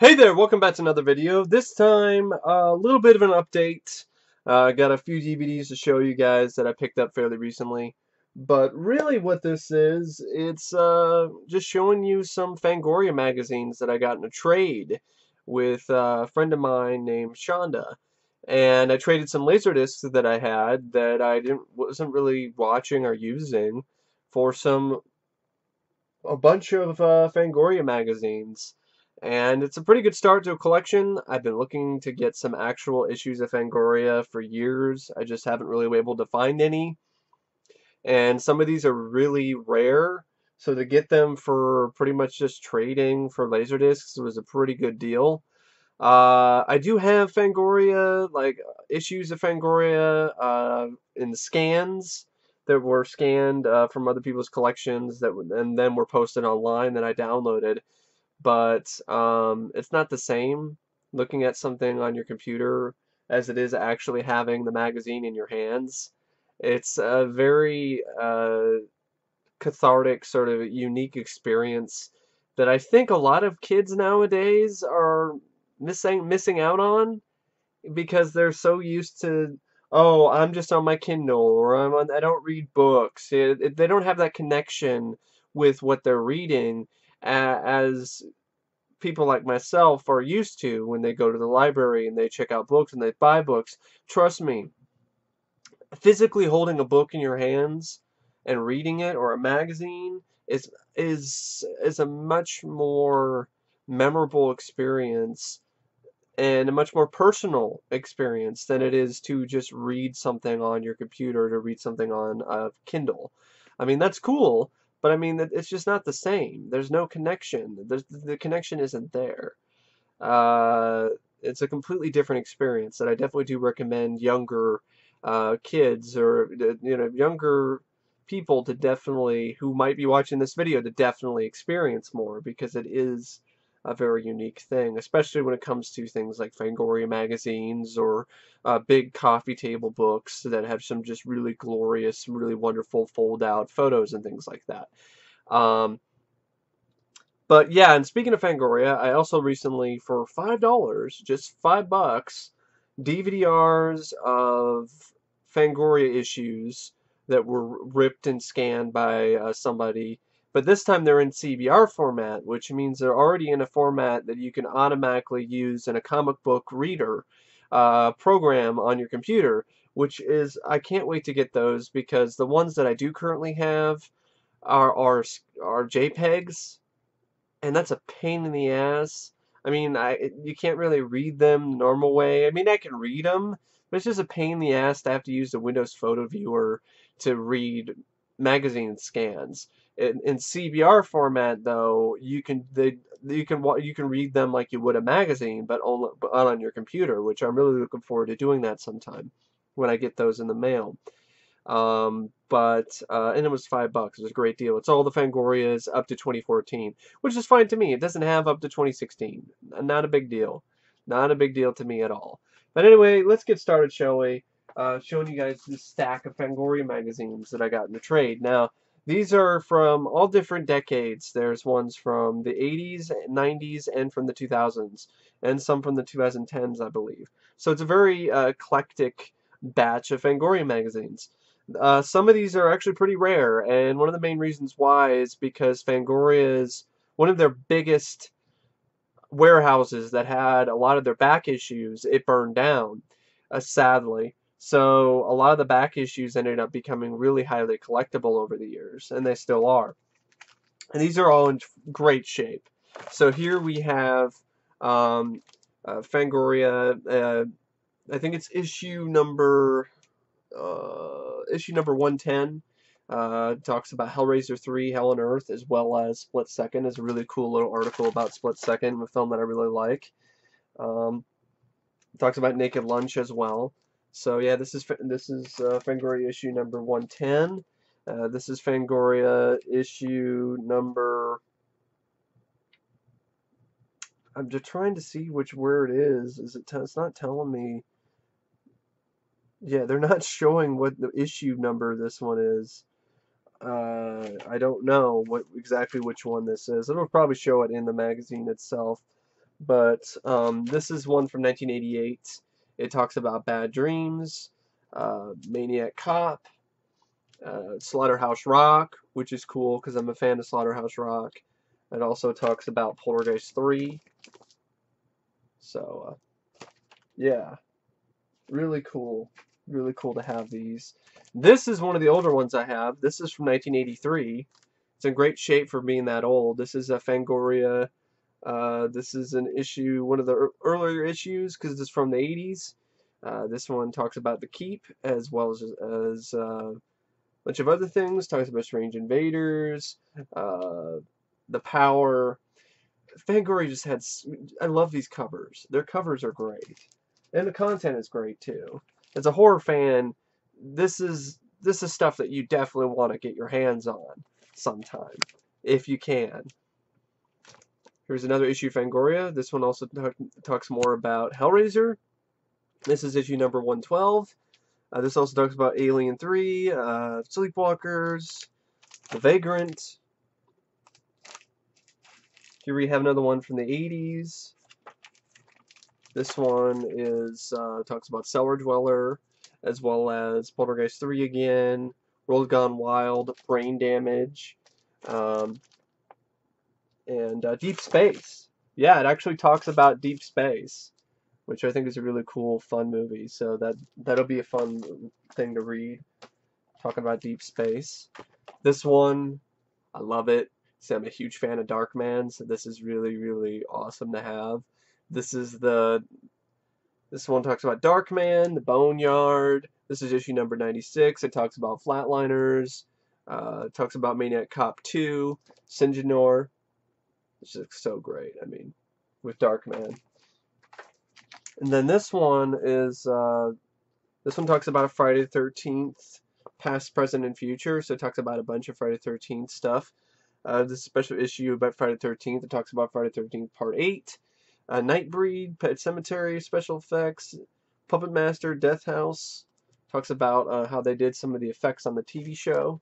Hey there, welcome back to another video. This time, a little bit of an update. Uh, I got a few DVDs to show you guys that I picked up fairly recently. But really what this is, it's uh, just showing you some Fangoria magazines that I got in a trade with a friend of mine named Shonda. And I traded some Laserdiscs that I had that I didn't wasn't really watching or using for some a bunch of uh, Fangoria magazines. And it's a pretty good start to a collection. I've been looking to get some actual issues of Fangoria for years. I just haven't really been able to find any. And some of these are really rare. So to get them for pretty much just trading for Laserdiscs was a pretty good deal. Uh, I do have Fangoria, like issues of Fangoria uh, in scans that were scanned uh, from other people's collections that and then were posted online that I downloaded but um, it's not the same looking at something on your computer as it is actually having the magazine in your hands. It's a very uh, cathartic, sort of unique experience that I think a lot of kids nowadays are missing missing out on because they're so used to oh I'm just on my Kindle or I'm on I don't read books. It, it, they don't have that connection with what they're reading as people like myself are used to when they go to the library and they check out books and they buy books. Trust me, physically holding a book in your hands and reading it or a magazine is is is a much more memorable experience and a much more personal experience than it is to just read something on your computer to read something on a Kindle. I mean, that's cool, but I mean, it's just not the same. There's no connection. There's, the connection isn't there. Uh, it's a completely different experience that I definitely do recommend younger uh, kids or you know younger people to definitely who might be watching this video to definitely experience more because it is a very unique thing, especially when it comes to things like Fangoria magazines or uh, big coffee table books that have some just really glorious, really wonderful fold-out photos and things like that. Um, but yeah, and speaking of Fangoria, I also recently, for $5, just 5 bucks, DVDRs of Fangoria issues that were ripped and scanned by uh, somebody but this time they're in CBR format, which means they're already in a format that you can automatically use in a comic book reader uh, program on your computer, which is, I can't wait to get those because the ones that I do currently have are, are, are JPEGs, and that's a pain in the ass. I mean, I you can't really read them the normal way. I mean, I can read them, but it's just a pain in the ass to have to use the Windows Photo Viewer to read magazine scans. In, in CBR format, though, you can they you can you can read them like you would a magazine, but on but on your computer, which I'm really looking forward to doing that sometime when I get those in the mail. Um, but uh, and it was five bucks. It was a great deal. It's all the Fangorias up to 2014, which is fine to me. It doesn't have up to 2016. Not a big deal. Not a big deal to me at all. But anyway, let's get started, shall we? Uh, showing you guys this stack of Fangoria magazines that I got in the trade. Now, these are from all different decades. There's ones from the 80s, 90s, and from the 2000s, and some from the 2010s, I believe. So it's a very uh, eclectic batch of Fangoria magazines. Uh, some of these are actually pretty rare, and one of the main reasons why is because Fangoria is one of their biggest warehouses that had a lot of their back issues. It burned down, uh, sadly. So a lot of the back issues ended up becoming really highly collectible over the years, and they still are. And these are all in great shape. So here we have um, uh, Fangoria. Uh, I think it's issue number uh, issue number 110. Uh, talks about Hellraiser 3, Hell on Earth, as well as Split Second. is a really cool little article about Split Second, a film that I really like. Um, talks about Naked Lunch as well. So yeah, this is this is uh, Fangoria issue number 110. Uh, this is Fangoria issue number. I'm just trying to see which where it is. Is it? it's not telling me. Yeah, they're not showing what the issue number this one is. Uh, I don't know what exactly which one this is. It'll probably show it in the magazine itself. but um, this is one from 1988. It talks about bad dreams, uh, Maniac Cop, uh, Slaughterhouse Rock, which is cool because I'm a fan of Slaughterhouse Rock. It also talks about Poltergeist 3. So, uh, yeah, really cool. Really cool to have these. This is one of the older ones I have. This is from 1983. It's in great shape for being that old. This is a Fangoria. Uh, this is an issue, one of the earlier issues, because it's from the 80s. Uh, this one talks about the keep as well as, as uh, a bunch of other things. Talks about strange invaders, uh, the power. Fangoria just had. I love these covers. Their covers are great, and the content is great too. As a horror fan, this is this is stuff that you definitely want to get your hands on sometime if you can. Here's another issue of Fangoria. This one also talks more about Hellraiser. This is issue number 112. Uh, this also talks about Alien 3, uh, Sleepwalkers, The Vagrant. Here we have another one from the 80s. This one is uh, talks about Cellar Dweller, as well as Poltergeist 3 again, World Gone Wild, Brain Damage, um, and uh, Deep Space. Yeah, it actually talks about deep space, which I think is a really cool, fun movie. So that that'll be a fun thing to read. Talking about deep space. This one, I love it. See, I'm a huge fan of Darkman, so this is really, really awesome to have. This is the this one talks about Darkman, the Boneyard. This is issue number 96. It talks about Flatliners. Uh, talks about Maniac Cop 2, Syngenor. It's just so great. I mean, with Darkman. And then this one is, uh, this one talks about a Friday the 13th, past, present, and future. So it talks about a bunch of Friday the 13th stuff. Uh, this special issue about Friday the 13th. It talks about Friday the 13th Part 8. Uh, Nightbreed, Pet Sematary, special effects, Puppet Master, Death House. Talks about uh, how they did some of the effects on the TV show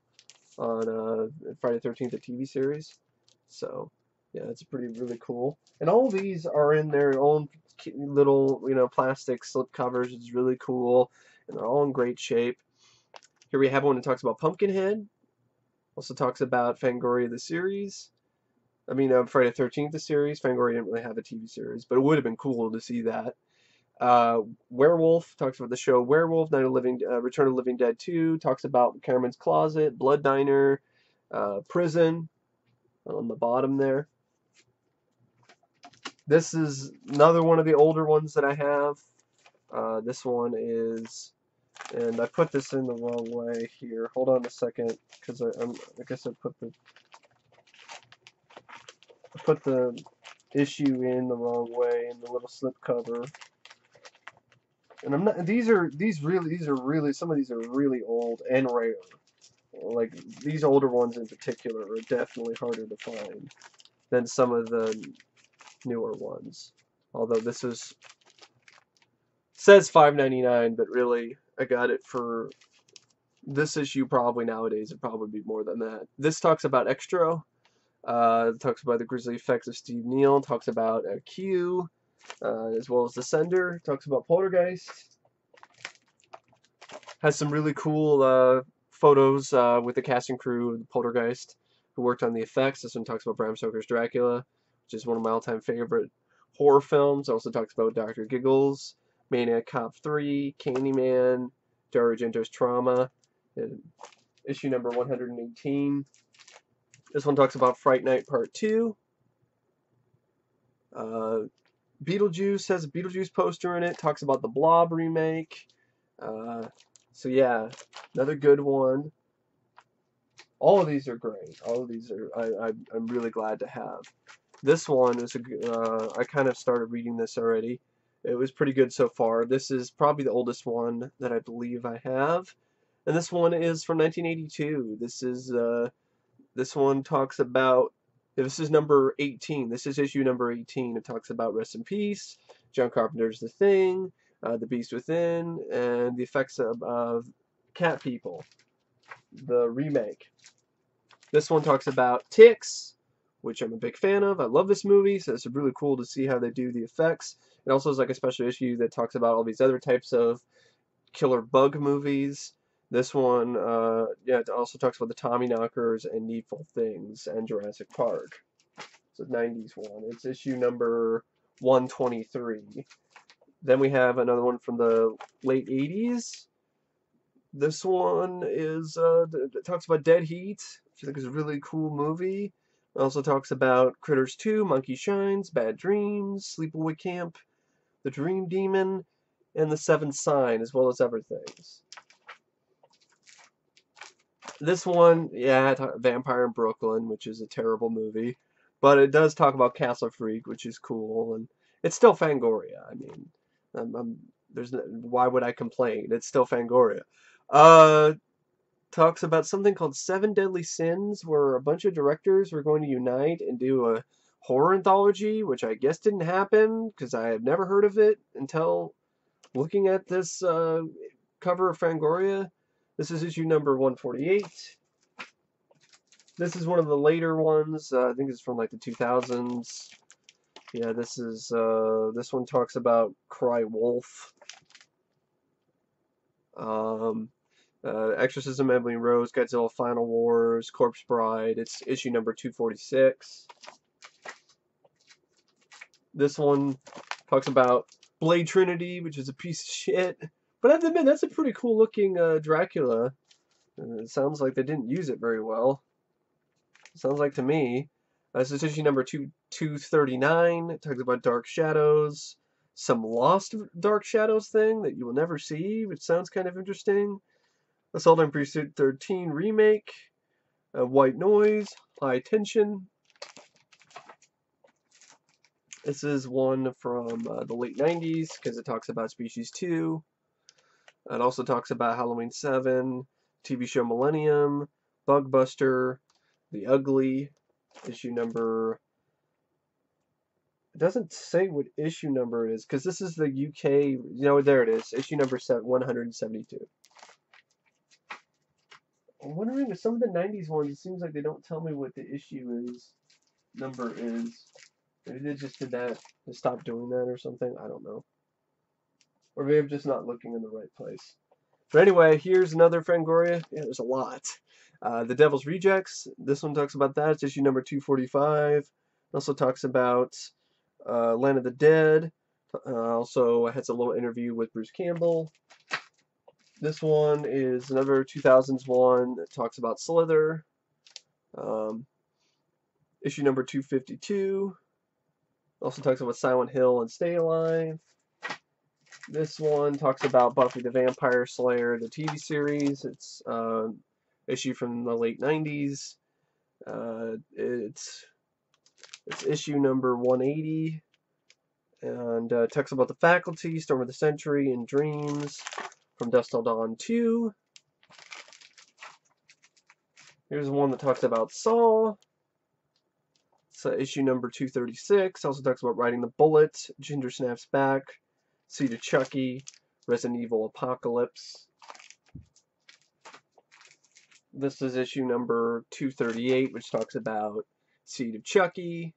on uh, Friday the 13th, the TV series. So, yeah, it's pretty really cool. And all these are in their own little, you know, plastic slip covers. It's really cool, and they're all in great shape. Here we have one that talks about Pumpkinhead. Also talks about Fangoria the series. I mean, uh, Friday the 13th, the series. Fangoria didn't really have a TV series, but it would have been cool to see that. Uh, Werewolf talks about the show Werewolf, Night of Living, uh, Return of Living Dead 2. Talks about Cameron's Closet, Blood Diner, uh, Prison on the bottom there. This is another one of the older ones that I have. Uh, this one is, and I put this in the wrong way here. Hold on a second, because I, I'm, I guess I put the I put the issue in the wrong way in the little slip cover. And I'm not. These are these really these are really some of these are really old and rare. Like these older ones in particular are definitely harder to find than some of the newer ones. Although this is says 5.99, but really I got it for this issue probably nowadays it'd probably be more than that. This talks about Xtro. Uh, talks about the grisly effects of Steve Neill. Talks about uh, Q, uh, as well as the Sender, Talks about Poltergeist. Has some really cool uh, photos uh, with the cast and crew of Poltergeist who worked on the effects. This one talks about Bram Stoker's Dracula which is one of my all-time favorite horror films. also talks about Dr. Giggles, Maniac Cop 3, Candyman, Dario Argento's Trauma, issue number 118. This one talks about Fright Night Part 2. Uh, Beetlejuice has a Beetlejuice poster in it. Talks about the Blob remake. Uh, so yeah, another good one. All of these are great. All of these are I, I I'm really glad to have. This one is a, uh, I kind of started reading this already. It was pretty good so far. This is probably the oldest one that I believe I have. And this one is from 1982. This is, uh, this one talks about, this is number 18. This is issue number 18. It talks about Rest in Peace, John Carpenter's The Thing, uh, The Beast Within, and the effects of, of Cat People, the remake. This one talks about ticks, which I'm a big fan of. I love this movie, so it's really cool to see how they do the effects. It also has like a special issue that talks about all these other types of killer bug movies. This one, uh, yeah, it also talks about the Tommyknockers and Needful Things and Jurassic Park. It's a 90s one. It's issue number 123. Then we have another one from the late 80s. This one is uh, talks about Dead Heat, which I think is a really cool movie. It also talks about Critters 2, Monkey Shines, Bad Dreams, Sleepaway Camp, The Dream Demon, and The Seventh Sign, as well as other things. This one, yeah, Vampire in Brooklyn, which is a terrible movie, but it does talk about Castle Freak, which is cool, and it's still Fangoria. I mean, I'm, I'm, there's no, why would I complain? It's still Fangoria. Uh, talks about something called Seven Deadly Sins, where a bunch of directors were going to unite and do a horror anthology, which I guess didn't happen because I had never heard of it until looking at this uh, cover of Fangoria. This is issue number 148. This is one of the later ones. Uh, I think it's from like the 2000s. Yeah, this is uh, this one talks about Cry Wolf. Um, uh, Exorcism, Emily Rose, Godzilla Final Wars, Corpse Bride. It's issue number 246. This one talks about Blade Trinity, which is a piece of shit. But I have to admit, that's a pretty cool looking uh, Dracula. Uh, it sounds like they didn't use it very well. Sounds like to me. Uh, this is issue number two, 239. It talks about Dark Shadows. Some Lost Dark Shadows thing that you will never see, which sounds kind of interesting. Assault on Precinct 13 remake, uh, White Noise, High Tension. This is one from uh, the late 90s because it talks about Species 2. It also talks about Halloween 7, TV show Millennium, Bugbuster, The Ugly, issue number. It doesn't say what issue number it is because this is the UK. You know, there it is, issue number 172. I'm wondering with some of the 90s ones, it seems like they don't tell me what the issue is, number is. Maybe they just did that, to stop doing that or something, I don't know. Or maybe I'm just not looking in the right place. But anyway, here's another Fangoria. Yeah, there's a lot. Uh, the Devil's Rejects, this one talks about that, it's issue number 245. It also talks about uh, Land of the Dead. Uh, also has a little interview with Bruce Campbell. This one is another 2000s one that talks about Slither. Um, issue number 252. Also talks about Silent Hill and Stay Alive. This one talks about Buffy the Vampire Slayer, the TV series. It's uh, issue from the late 90s. Uh, it's it's issue number 180 and uh, talks about the faculty, Storm of the Century, and Dreams from Dusk Till Dawn 2. Here's one that talks about Saw. It's uh, issue number 236. Also talks about Riding the Bullet, Ginger Snaps Back, Seed of Chucky, Resident Evil Apocalypse. This is issue number 238, which talks about Seed of Chucky.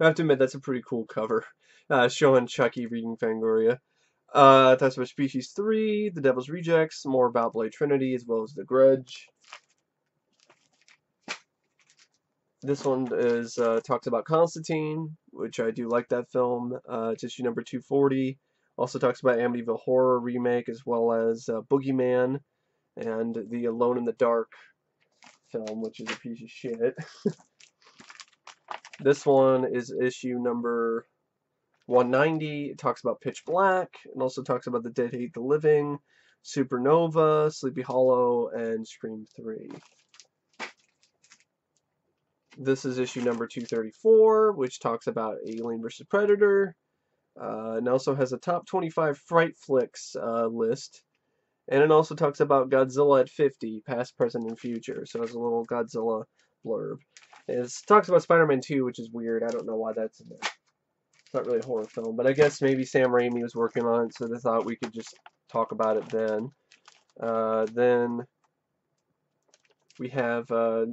I have to admit, that's a pretty cool cover, uh, showing Chucky reading Fangoria. Uh, about Species 3, The Devil's Rejects, more about Blade Trinity, as well as The Grudge. This one is uh, talks about Constantine, which I do like that film. Uh, it's issue number 240. Also talks about Amityville Horror remake, as well as uh, Boogeyman and the Alone in the Dark film, which is a piece of shit. this one is issue number 190 it talks about Pitch Black and also talks about The Dead Hate the Living, Supernova, Sleepy Hollow, and Scream 3. This is issue number 234, which talks about Alien vs. Predator. Uh, and also has a top 25 fright flicks uh, list. And it also talks about Godzilla at 50, past, present, and future. So it has a little Godzilla blurb. It talks about Spider-Man 2, which is weird. I don't know why that's in there not really a horror film, but I guess maybe Sam Raimi was working on it, so they thought we could just talk about it then. Uh, then we have uh,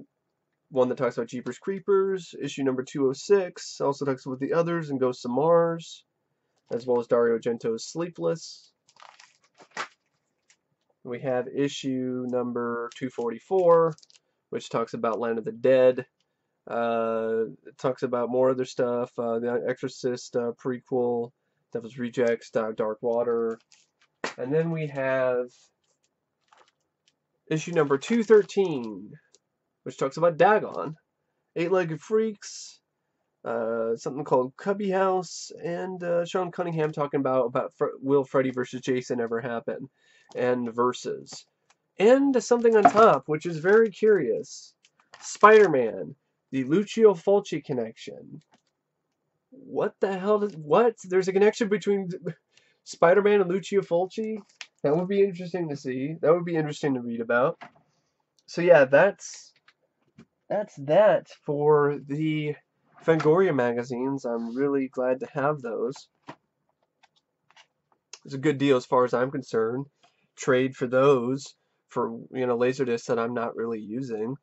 one that talks about Jeepers Creepers, issue number 206, also talks about the others and Ghosts of Mars, as well as Dario Argento's Sleepless. We have issue number 244, which talks about Land of the Dead. Uh, it talks about more other stuff, uh, the Exorcist uh, prequel, Devil's Rejects, Dark Water. And then we have issue number 213, which talks about Dagon, Eight-Legged Freaks, uh, something called Cubby House, and uh, Sean Cunningham talking about about Fre will Freddy versus Jason ever happen, and verses, and something on top which is very curious, Spider-Man, the Lucio Fulci connection. What the hell? What? There's a connection between Spider-Man and Lucio Fulci. That would be interesting to see. That would be interesting to read about. So yeah, that's that's that for the Fangoria magazines. I'm really glad to have those. It's a good deal as far as I'm concerned. Trade for those for you know Laserdisc that I'm not really using.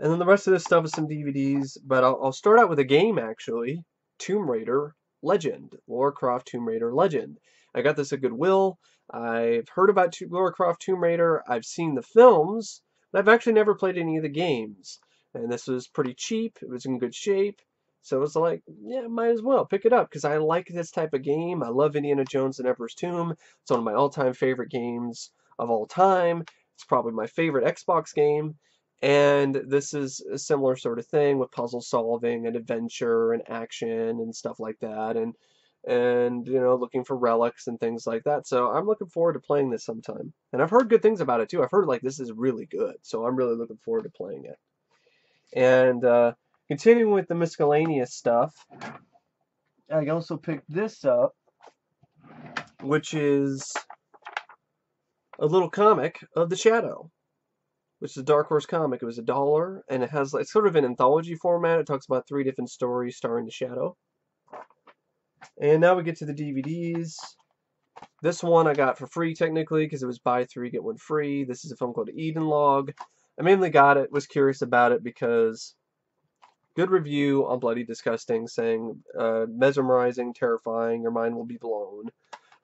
And then the rest of this stuff is some DVDs, but I'll, I'll start out with a game actually. Tomb Raider Legend. Lara Croft Tomb Raider Legend. I got this at Goodwill. I've heard about Lara Croft Tomb Raider. I've seen the films, but I've actually never played any of the games. And this was pretty cheap. It was in good shape. So it was like, yeah, might as well pick it up because I like this type of game. I love Indiana Jones and Emperor's Tomb. It's one of my all-time favorite games of all time. It's probably my favorite Xbox game. And this is a similar sort of thing with puzzle solving and adventure and action and stuff like that. And and you know looking for relics and things like that. So i'm looking forward to playing this sometime. And i've heard good things about it too. I've heard like this is really good. So i'm really looking forward to playing it. And uh, continuing with the miscellaneous stuff i also picked this up which is a little comic of the shadow which is a Dark Horse comic. It was a dollar, and it has it's sort of an anthology format. It talks about three different stories starring the Shadow. And now we get to the DVDs. This one I got for free technically because it was buy three get one free. This is a film called Eden Log. I mainly got it, was curious about it because good review on Bloody Disgusting saying uh, mesmerizing, terrifying, your mind will be blown.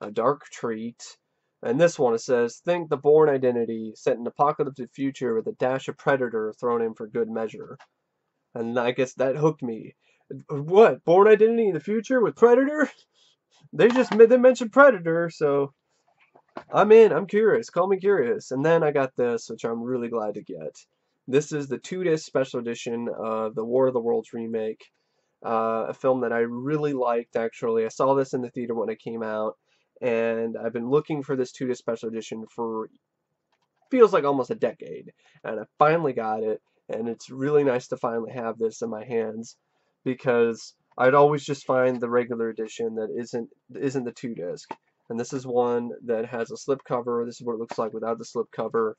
A dark treat. And this one, it says, think the Bourne Identity, set an apocalyptic future with a dash of Predator thrown in for good measure. And I guess that hooked me. What? Bourne Identity in the future with Predator? They just they mentioned Predator, so I'm in. I'm curious. Call me curious. And then I got this, which I'm really glad to get. This is the two-disc special edition of the War of the Worlds remake. Uh, a film that I really liked, actually. I saw this in the theater when it came out and I've been looking for this two-disc special edition for feels like almost a decade, and I finally got it, and it's really nice to finally have this in my hands because I'd always just find the regular edition that isn't isn't the two disc, and this is one that has a slip cover. This is what it looks like without the slip cover,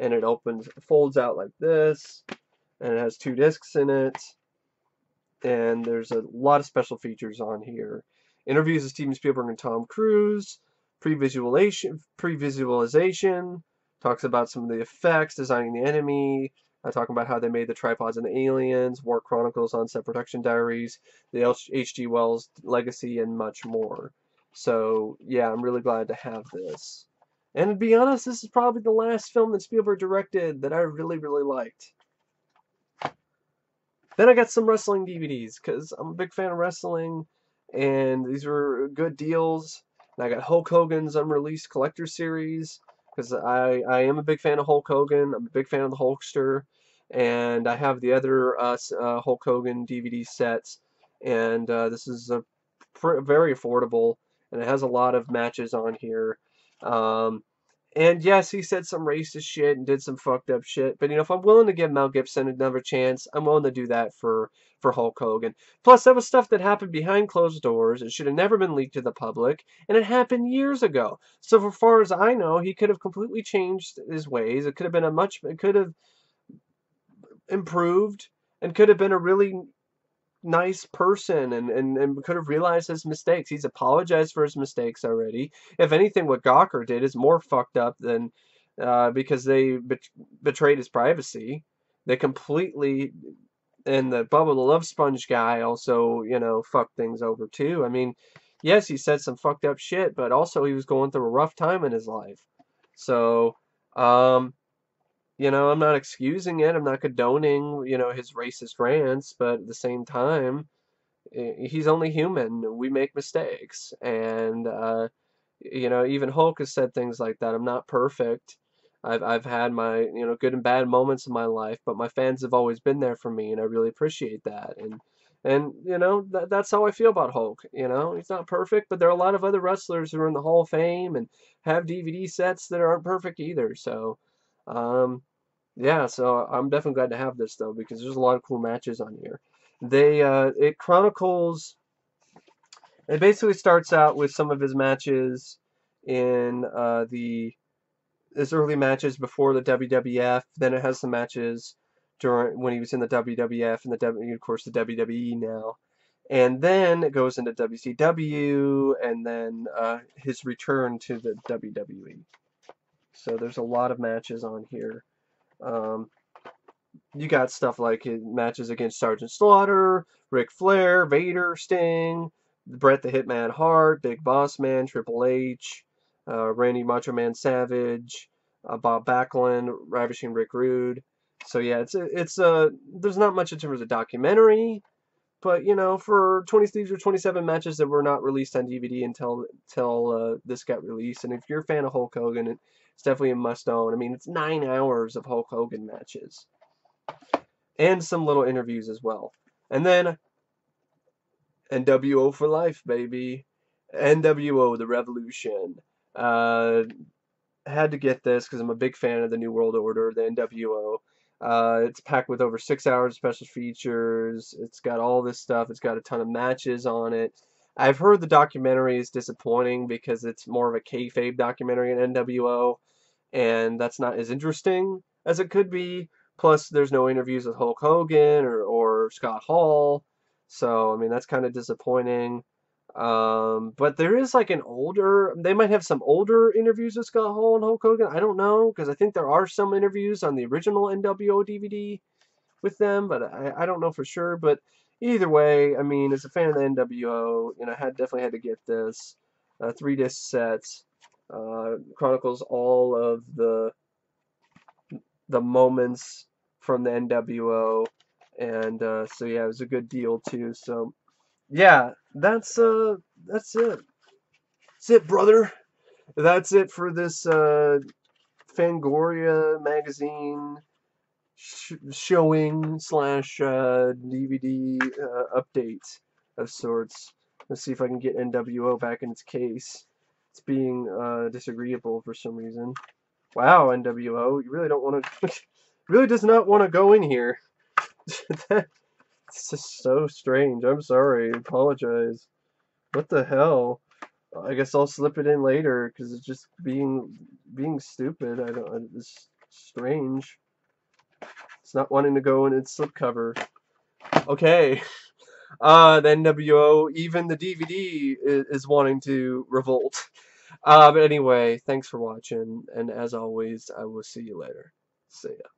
and it opens, folds out like this, and it has two discs in it, and there's a lot of special features on here interviews with Steven Spielberg and Tom Cruise, pre-visualization, pre-visualization, talks about some of the effects, designing the enemy, uh, talking about how they made the tripods and the aliens, War Chronicles on set production diaries, the H.G. Wells legacy, and much more. So, yeah, I'm really glad to have this. And to be honest, this is probably the last film that Spielberg directed that I really, really liked. Then I got some wrestling DVDs, because I'm a big fan of wrestling and these were good deals. And I got Hulk Hogan's unreleased collector series because I, I am a big fan of Hulk Hogan. I'm a big fan of the Hulkster. And I have the other uh, uh, Hulk Hogan DVD sets. And uh, this is a very affordable. And it has a lot of matches on here. Um, and yes, he said some racist shit and did some fucked up shit. But you know, if I'm willing to give Mel Gibson another chance, I'm willing to do that for for Hulk Hogan. Plus, that was stuff that happened behind closed doors. It should have never been leaked to the public, and it happened years ago. So, as far as I know, he could have completely changed his ways. It could have been a much. It could have improved and could have been a really nice person and, and, and could have realized his mistakes. He's apologized for his mistakes already. If anything, what Gawker did is more fucked up than uh, because they bet betrayed his privacy. They completely and the Bubba the Love Sponge guy also, you know, fucked things over too. I mean, yes, he said some fucked up shit, but also he was going through a rough time in his life. So, um, you know, I'm not excusing it. I'm not condoning, you know, his racist rants, but at the same time, he's only human. We make mistakes, and uh, you know, even Hulk has said things like that. I'm not perfect. I've I've had my you know good and bad moments in my life, but my fans have always been there for me, and I really appreciate that. And and you know that that's how I feel about Hulk. You know, he's not perfect, but there are a lot of other wrestlers who are in the Hall of Fame and have DVD sets that aren't perfect either. So, um, yeah, so I'm definitely glad to have this though because there's a lot of cool matches on here. They uh, it chronicles. It basically starts out with some of his matches in uh, the his early matches before the WWF. Then it has some matches during when he was in the WWF and the of course, the WWE now. And then it goes into WCW, and then uh, his return to the WWE. So there's a lot of matches on here. Um, you got stuff like matches against Sergeant Slaughter, Ric Flair, Vader, Sting, Bret the Hitman Hart, Big Boss Man, Triple H, uh, Randy Macho Man Savage, uh, Bob Backlund, Ravishing Rick Rude. So yeah, it's it's uh there's not much in terms of documentary, but you know for 20 these are 27 matches that were not released on DVD until until uh, this got released. And if you're a fan of Hulk Hogan, it's definitely a must own. I mean, it's nine hours of Hulk Hogan matches and some little interviews as well. And then NWO for life, baby. NWO, the Revolution. Uh, had to get this because I'm a big fan of the New World Order, the NWO. Uh, it's packed with over six hours of special features. It's got all this stuff. It's got a ton of matches on it. I've heard the documentary is disappointing because it's more of a kayfabe documentary in NWO, and that's not as interesting as it could be. Plus, there's no interviews with Hulk Hogan or, or Scott Hall. So, I mean, that's kind of disappointing. Um, but there is like an older, they might have some older interviews with Scott Hall and Hulk Hogan. I don't know, because I think there are some interviews on the original NWO DVD with them, but I, I don't know for sure. But either way, I mean, as a fan of the NWO, you know, I had definitely had to get this uh, three disc set. Uh, chronicles all of the the moments from the NWO, and uh, so yeah, it was a good deal too. So yeah, that's uh, that's it. That's it, brother. That's it for this uh, Fangoria magazine sh showing slash uh, DVD uh, update of sorts. Let's see if I can get NWO back in its case. It's being uh, disagreeable for some reason. Wow, NWO, you really don't want to really does not want to go in here. it's just so strange. I'm sorry. I apologize. What the hell? I guess I'll slip it in later because it's just being being stupid. I don't. It's strange. It's not wanting to go in its slipcover. Okay. Uh, the NWO, even the DVD is, is wanting to revolt. Uh, but anyway, thanks for watching, and as always, I will see you later. See ya.